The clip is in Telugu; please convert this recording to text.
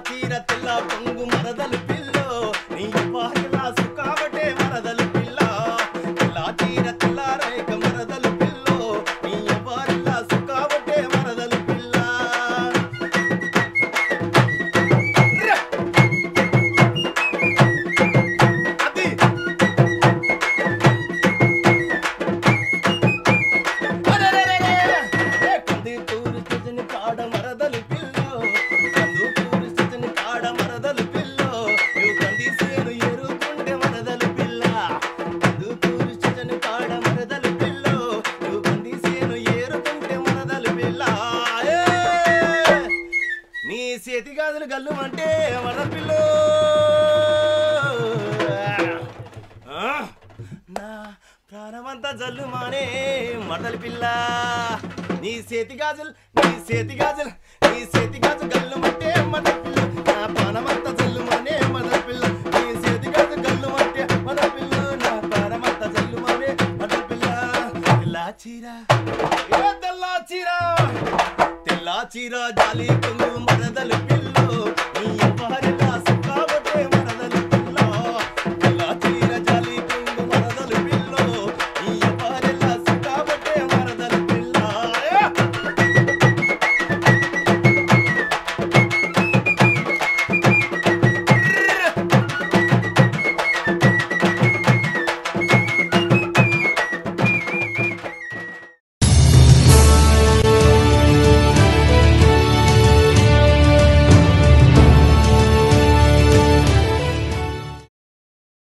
தீரத்தெல்லாம் பங்கு மறதல் చేతి గాజులు గల్లు అంటే వడపిల్లు నా ప్రాణమంతా జల్లు మానే మడలి పిల్ల. నీ చేతి గాజులు నీ చేతి గాజులు నీ చేతి గాజు గల్లు అంటే మడలి పిల్ల. నా ప్రాణమంతా జల్లు మానే మడలి నీ చేతి గాజు గల్లు అంటే మడలి పిల్ల. నా ప్రాణమంతా జల్లు మానే మడలి ఇలా చీరా ఏ తెల్లా చీరా చీర జాలి కొంగు మరదలు పిల్లో.